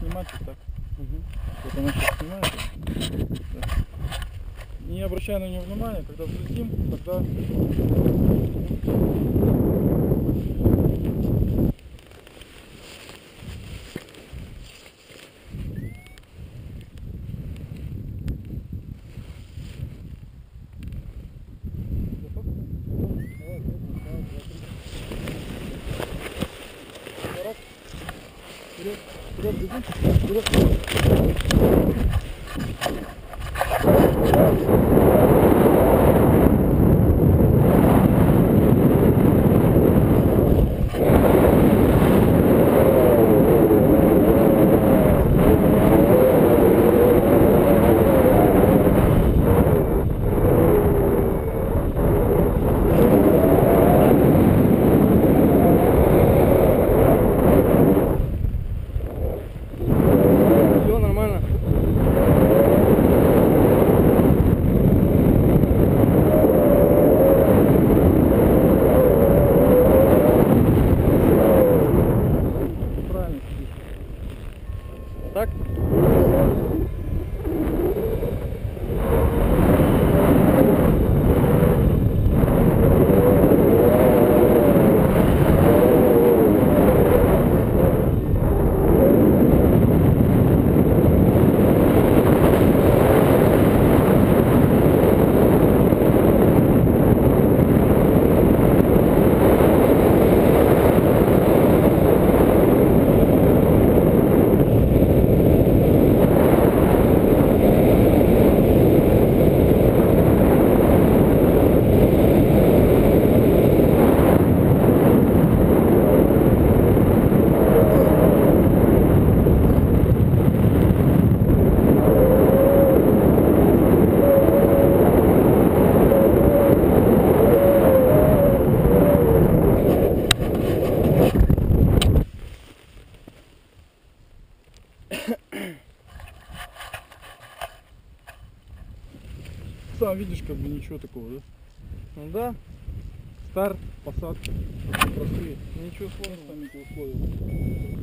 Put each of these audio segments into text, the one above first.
снимать вот так. Мгм. Вот она сейчас снимает. Да. Не обращая на нее внимания, когда взлетим, тогда 그래, 그래, 누군, 그, 누군. Сам видишь, как бы ничего такого, да? Ну да. Старт, посадка, простые. Ничего сложного, там эти условия.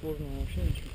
Сложного вообще ничего.